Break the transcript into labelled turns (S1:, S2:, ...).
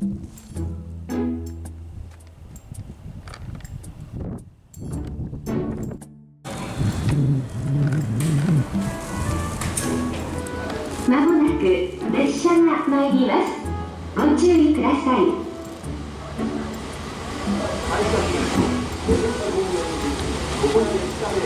S1: まもなく列車が参ります。ご注意ください。
S2: ここに列車で